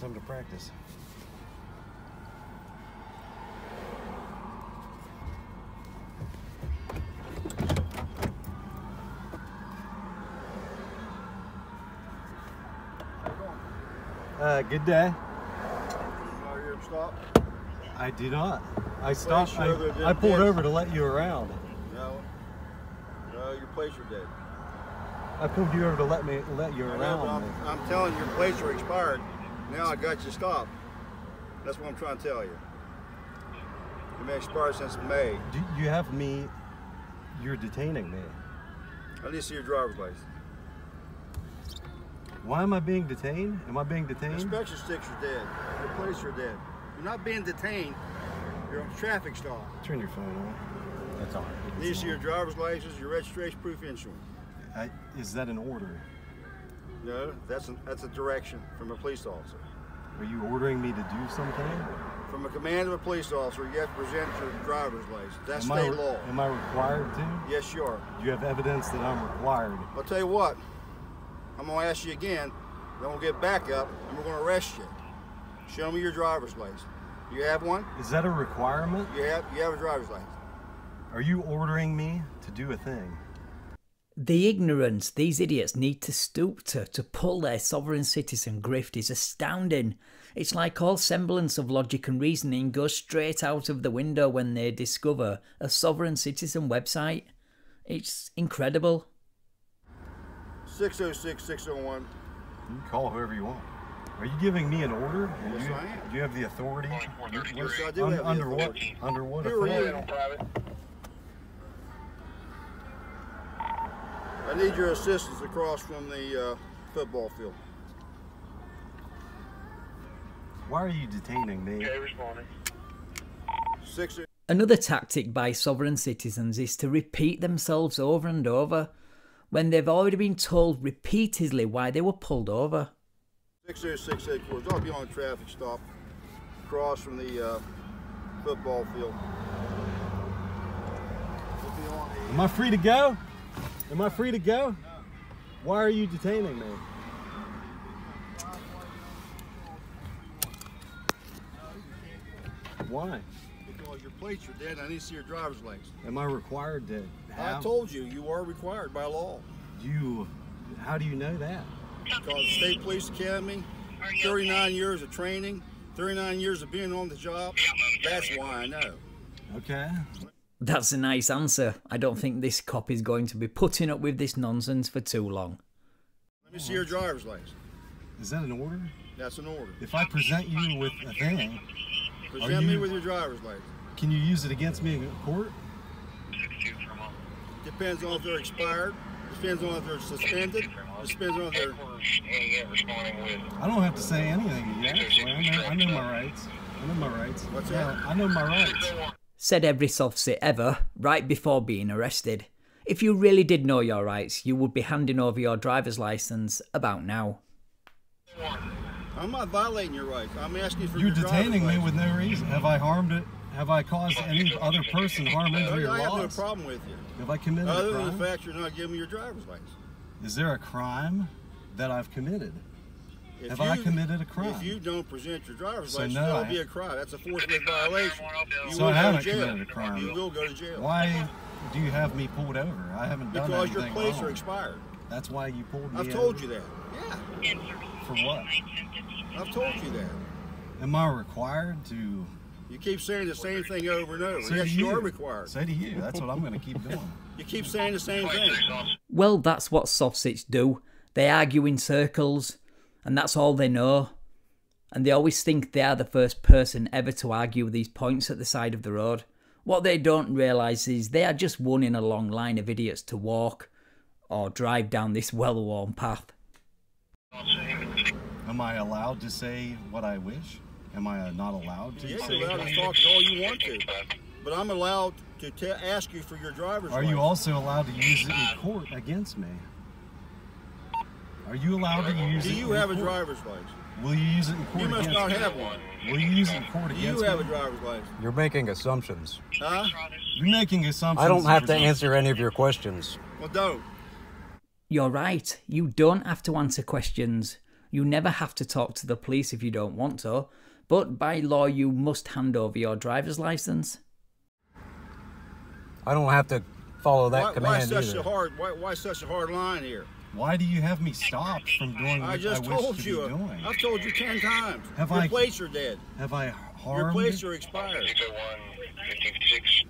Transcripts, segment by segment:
Time to practice. Uh, good day. Are you stop? I do not. I stopped. sure I, I pulled did. over to let you around. No. No, your plates are dead. I pulled you over to let me let you I know, around. I'm. I'm telling you, your plates are expired. Now I got you stopped. That's what I'm trying to tell you. You've been expired since May. Do you have me? You're detaining me. I need to see your driver's license. Why am I being detained? Am I being detained? inspection sticks are dead. Your plates are dead. You're not being detained. You're on a traffic stop. Turn your phone on. That's all right. Need to see your driver's license, your registration proof insurance. I, is that an order? No, that's a, that's a direction from a police officer. Are you ordering me to do something? From a command of a police officer, you have to present your driver's license. That's am I, state re- law. Am I required to? Yes, you are. Do you have evidence that I'm required? I'll tell you what, I'm gonna ask you again, then we'll get back up and we're gonna arrest you. Show me your driver's license. You have one? Is that a requirement? You have you have a driver's license. Are you ordering me to do a thing? The ignorance these idiots need to stoop to to pull their sovereign citizen grift is astounding. It's like all semblance of logic and reasoning goes straight out of the window when they discover a sovereign citizen website. It's incredible. 606 601. You can call whoever you want. Are you giving me an order? Yes, you, I am. Do you have the authority? Yes, I do Un- have the under what? Under what Who authority? I need your assistance across from the uh, football field. Why are you detaining me? Six Another tactic by sovereign citizens is to repeat themselves over and over when they've already been told repeatedly why they were pulled over. 60684. I'll be on a traffic stop across from the uh, football field. We'll be on a- Am I free to go? Am I free to go? Why are you detaining me? Why? Because your plates are dead, and I need to see your driver's license. Am I required to have? I told you, you are required by law. you. How do you know that? Because State Police Academy, 39 years of training, 39 years of being on the job, that's why I know. Okay. That's a nice answer. I don't think this cop is going to be putting up with this nonsense for too long. Let me see your driver's license. Is that an order? That's an order. If I present you with a thing, Present me with your driver's license. can you use it against me in court? Depends on if they're expired, depends on if they're suspended, depends on if they're I don't have to say anything to you. Actually, I know, I know my rights. I know my rights. What's Yeah, that? I know my rights. Said every sovcit ever, right before being arrested. If you really did know your rights, you would be handing over your driver's license about now. I'm not violating your rights. I'm asking you for You're your detaining me with no reason. Have I harmed it? Have I caused any other person harm, injury, license. or I have no problem with you. Have I committed Other a than the crime? fact you're not giving me your driver's license. Is there a crime that I've committed? If Have I committed a crime? If you don't present your driver's So license, no, that'll I- be a crime. That's a Fourth Amendment violation. You So will I haven't jail. committed a crime. You will go to jail. Why do you have me pulled over? I haven't done Because your anything plates wrong. are expired. That's why you pulled me I've told you that. Yeah, For what? I've told you that. Am I required to? You keep saying the same thing over and over. So yes, you you. are required. So do you. That's what I'm going to keep doing. You keep saying the same thing. Well, that's what sovcits do. They argue in circles, and that's all they know. And they always think they are the first person ever to argue with these points at the side of the road. What they don't realise is they are just one in a long line of idiots to walk or drive down this well worn path. Am I allowed to say what I wish? Am I not allowed to? Yes, say you're allowed what I to talk all you want to, but I'm allowed to ask you for your driver's Are license. you also allowed to use it in court against me? Are you allowed to use Do it you in have a court? driver's license? Will you use it in court You must not have one. Will you use it in court Do against you have a driver's license? You're making assumptions. Huh? You're making assumptions. I don't have to answer any of your questions. Well, don't. You're right, you don't have to answer questions. You never have to talk to the police if you don't want to, but by law you must hand over your driver's license. I don't have to follow that why, command why such either. a hard? Why, why such a hard line here? Why do you have me stopped from doing what I just I wish told to you. be doing? I've told you ten times. Have Your I- plates are dead. Have I harmed? Your plates are expired. 601, 1556.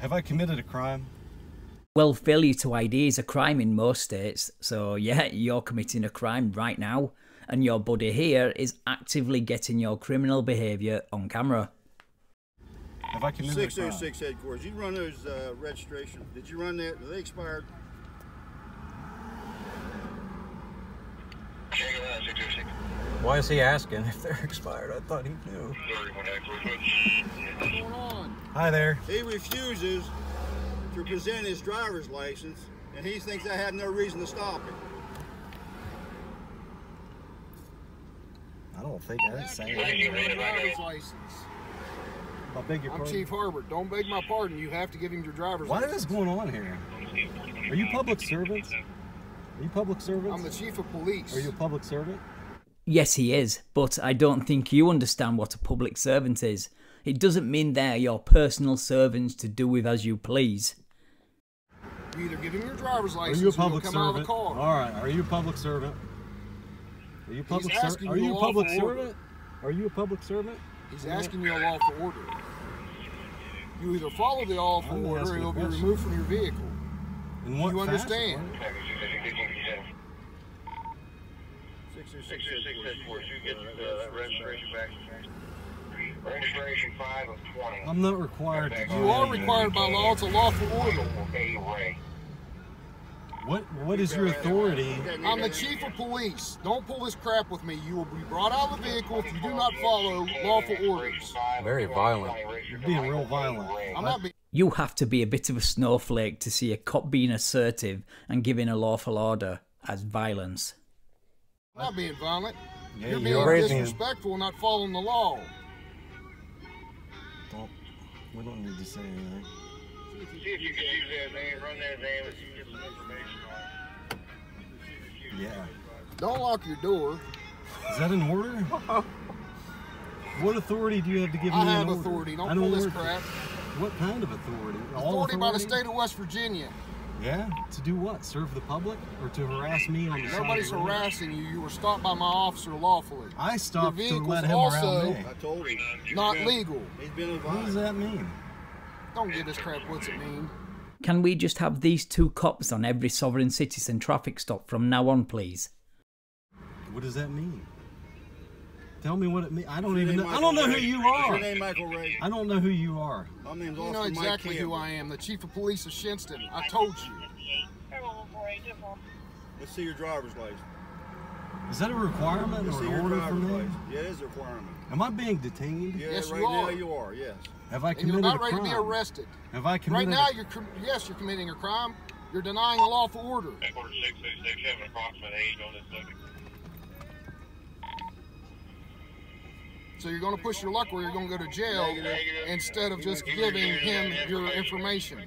Have I committed a crime? Well, failure to ID is a crime in most states, so yeah, you're committing a crime right now, and your buddy here is actively getting your criminal behaviour on camera. Have I committed Six a oh crime? six headquarters. You run those uh, registration. Did you run that? Are they expired? Check it out, 606. Why is he asking if they're expired? I thought he knew. 31 headquarters. What's going on? Hi there. He refuses to present his driver's license, and he thinks I have no reason to stop him. I don't think I didn't say What did anything. read about license. I beg your I'm pardon. Chief Herbert. Don't beg my pardon. You have to give him your driver's What license. is going on here? Are you public servants? Are you public servants? I'm the chief of police. Are you a public servant? Yes, he is, but I don't think you understand what a public servant is. It doesn't mean they're your personal servants to do with as you please. You either give him your driver's Are license you a or you'll public come out of the servant? car. All right. Are you a public servant? Are you a public asking servant? Are you you a a public lawful order. servant? Are you a public servant? He's asking you a lawful order. You either follow the lawful order or you'll be removed from your vehicle. In what You fashion? understand? Check it, 1557. Six oh 606. You get uh, the registration back. Registration 5 of 20. I'm not required to. You are required by law. It's a lawful order. A Ray. What What is your authority? I'm the chief of police. Don't pull this crap with me. You will be brought out of the vehicle if you do not follow lawful orders. Very violent. You're being real violent. I'm not being. You have to be a bit of a snowflake to see a cop being assertive and giving a lawful order as violence. I'm not being violent. Yeah, You're you being are. raising- disrespectful, not following the law. Don't, we don't need to say anything. See if you can use that name, run that name, and get some information on it. Yeah. Don't lock your door. Is that an order? What authority do you have to give me I an have order? authority. Don't I pull this crap. What kind of authority? All Authority by the state of West Virginia. Yeah. To do what? Serve the public or to harass me on the side of the road? harassing you. You were stopped by my officer lawfully. I stopped Your to let him also- around me. I told him. Not been- legal. He's been What does that mean? Don't give this crap what's it mean. Can we just have these two cops on every sovereign citizen traffic stop from now on, please? What does that mean? Tell me what it means. I don't Your even name know. I don't know who Ray? you Is your are. name Michael Ray? I don't know who you are. My name's You Officer know Mike exactly who I am, the chief of police of Shinnston. I told you. Let's see your driver's license. Is that a requirement Let's or an order driver's from me? license. Yeah, it is a requirement. Am I being detained? Yeah, Yes, right you now are. you are. Yes. Have I And you're committed about a ready crime? to be arrested. Have I Right committed? now, a- you're com- yes, you're committing a crime. You're denying a lawful order. Headquarters 606, approximate age on this subject. So you're going to push your luck where you're going to go to jail Negative. instead of just giving him your information.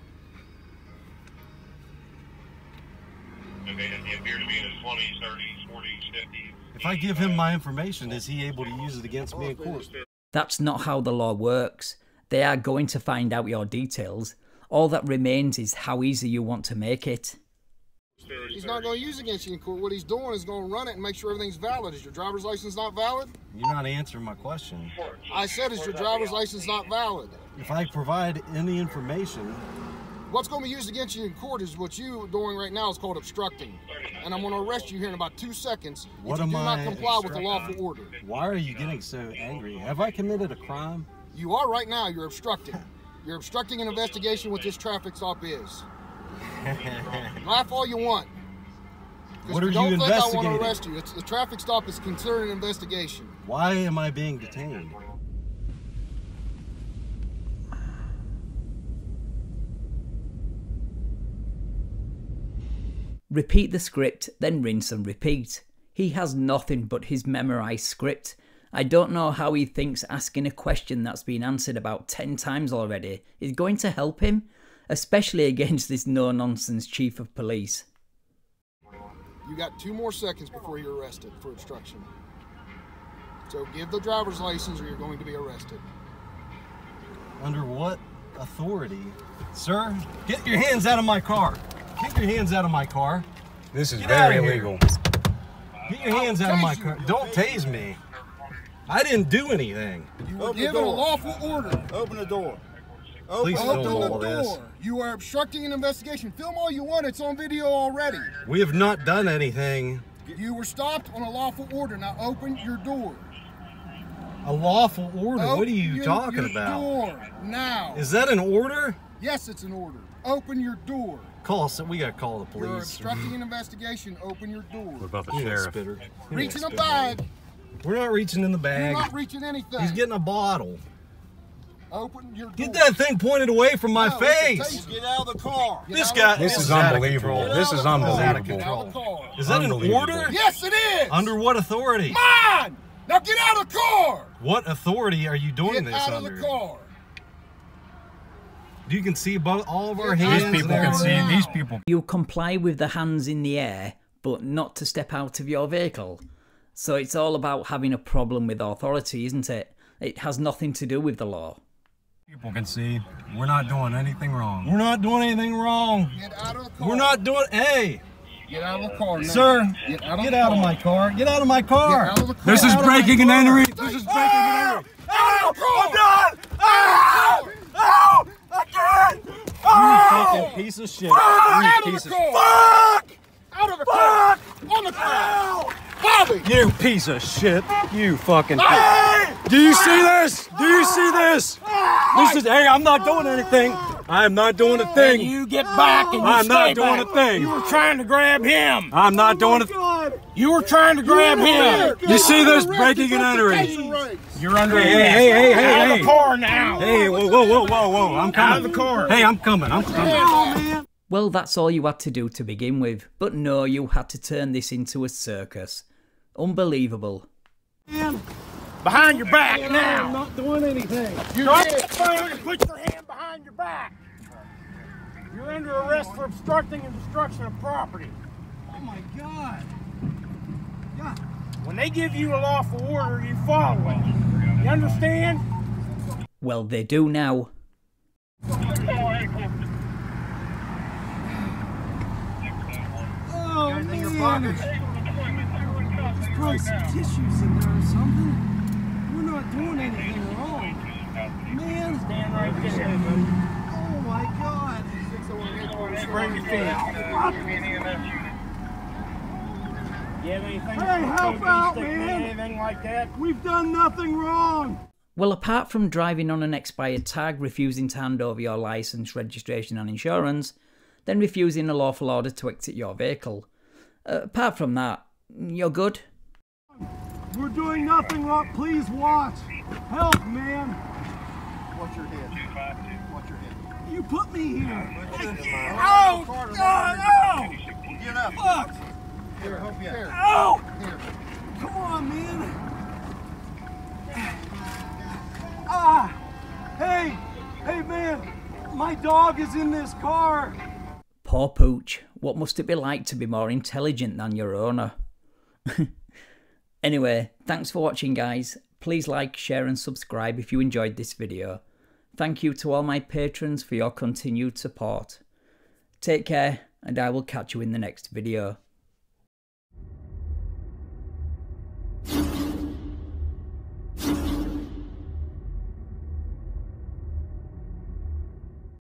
Okay, does he appear to be in his 20s, 30s, 40s, 50s? If I give him my information, is he able to use it against me in court? That's not how the law works. They are going to find out your details. All that remains is how easy you want to make it. He's not going to use against you in court. What he's doing is going to run it and make sure everything's valid. Is your driver's license not valid? You're not answering my question. I said, is your driver's license not valid? If I provide any information, What's going to be used against you in court is what you're doing right now is called obstructing. And I'm going to arrest you here in about two seconds What if you do not I comply with the lawful order. why are you getting so angry? Have I committed a crime? You are right now, you're obstructing. You're obstructing an investigation what this traffic stop is. Laugh all you want. What if are don't you think I want to arrest you. It's, the traffic stop is considered an investigation. Why am I being detained? Repeat the script, then rinse and repeat. He has nothing but his memorized script. I don't know how he thinks asking a question that's been answered about 10 times already is going to help him, especially against this no nonsense chief of police. You got two more seconds before you're arrested for obstruction. So give the driver's license or you're going to be arrested. Under what authority? Sir, get your hands out of my car. Get your hands out of my car. This is Get very illegal. Get your hands out of my tase you. car. Don't tase me. I didn't do anything. You were Open given a lawful order. Open the door. Oh, open, Please Open film the all this. door. You are obstructing an investigation. Film all you want. It's on video already. We have not done anything. You were stopped on a lawful order. Now open your door. A lawful order. what are you your- talking your about? Door now. Is that an order? yes, it's an order. Open your door. Call us. We gotta call the You're police. obstructing an investigation. Open your door. What about the You sheriff? spitter. You Reach in a spitter. bag. We're not reaching in the You're bag. not reaching anything. He's getting a bottle. Open your door. Get that thing pointed away from my No, face. Get out of the car. Get This guy. of the This car. is unbelievable. This is out of unbelievable. Get out of the control. Is that an order? Yes, it is. Under what authority? Mine. Now get out of the car. What authority are you doing Get this out under? of the car. You can see both all of our These hands. These people can see. everything. These people. You comply with the hands in the air, but not to step out of your vehicle. So it's all about having a problem with authority, isn't it? It has nothing to do with the law. People can see. We're not doing anything wrong. We're not doing anything wrong. Get out of the car. We're not doing. Hey, Get out of the car now. sir, Get out of, get the out car. of my car. Get out of my car. Get out of the car. This is Out of my breaking and car. entering. This is breaking and entering. Ow! I'm done! Ow! Ow! I can't! Oh! Fucking piece of shit. Out of the car. Fuck! Out of the car. On the ground. Bobby. You piece of shit. You fucking. Hey! Do you see this? Do you see this? This is. Hey, I'm not doing anything. I'm not doing a thing. You get back and you I'm stay not doing back. a thing. You were trying to grab him. I'm not doing a. Oh God! You were trying to grab him. You see this breaking and entering? You're under Hey, arrest. hey, hey, hey, Out of the car now. Hey, whoa, whoa, whoa, whoa, whoa! I'm coming. Out of the car. Hey, I'm coming. I'm coming. Well, that's all you had to do to begin with, but no, you had to turn this into a circus. Unbelievable. Man. Behind your back now. I'm not doing anything. Drop the phone and put your hand behind your back. You're under arrest for obstructing and destruction of property. Oh my God! When they give you a lawful order, you follow it. You understand? Well, they do now. Oh man! There's probably some tissues in there or something. We're not doing anything wrong, man. Stand right there. Hey, help out, man. We've done nothing wrong. Well, apart from driving on an expired tag, refusing to hand over your license, registration, and insurance, then refusing a lawful order to exit your vehicle. Uh, apart from that, you're good. We're doing nothing wrong. Please watch. Help, man. Watch your head. Watch your head. You put me here. Oh, God, no! Get up. Fuck. Here, help you out. Oh! Come on, man. Ah. Hey. Hey, man. My dog is in this car. Poor Pooch, what must it be like to be more intelligent than your owner? anyway, thanks for watching, guys. Please like, share, and subscribe if you enjoyed this video. Thank you to all my patrons for your continued support. Take care, and I will catch you in the next video.